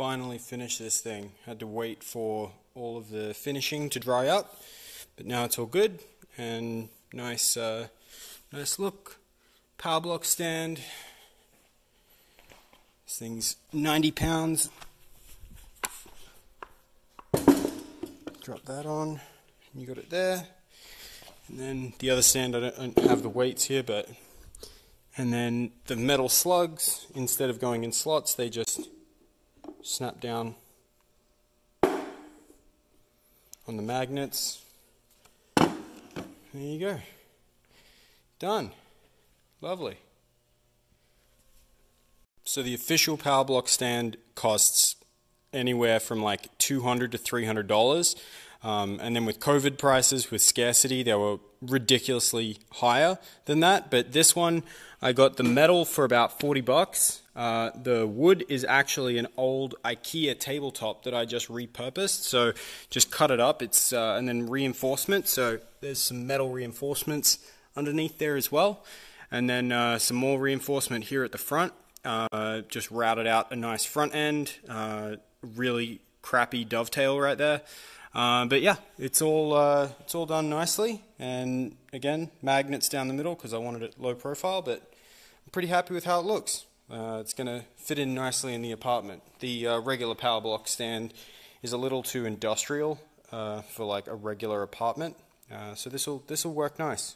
finally finished this thing. Had to wait for all of the finishing to dry up, but now it's all good and nice, uh, nice look. Powerblock stand. This thing's 90 pounds. Drop that on. You got it there. And then the other stand, I don't, I don't have the weights here, but and then the metal slugs, instead of going in slots, they just snap down on the magnets. There you go. Done. Lovely. So the official Powerblock stand costs anywhere from like 200 to 300 dollars. Um, and then with COVID prices, with scarcity, they were ridiculously higher than that. But this one, I got the metal for about 40 bucks. Uh, the wood is actually an old IKEA tabletop that I just repurposed. So just cut it up. It's uh, and then reinforcement. So there's some metal reinforcements underneath there as well, and then uh, some more reinforcement here at the front. Uh, just routed out a nice front end. Uh, really crappy dovetail right there. Uh, but yeah, it's all uh, it's all done nicely, and again, magnets down the middle because I wanted it low profile. But I'm pretty happy with how it looks. Uh, it's going to fit in nicely in the apartment. The uh, regular Powerblock stand is a little too industrial uh, for like a regular apartment, uh, so this will this will work nice.